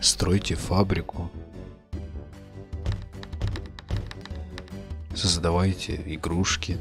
Стройте фабрику. Создавайте игрушки.